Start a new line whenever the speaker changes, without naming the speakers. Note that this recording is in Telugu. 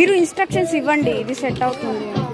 మీరు ఇన్స్ట్రక్షన్స్ ఇవ్వండి ఇది సెట్ అవుతుంది అని.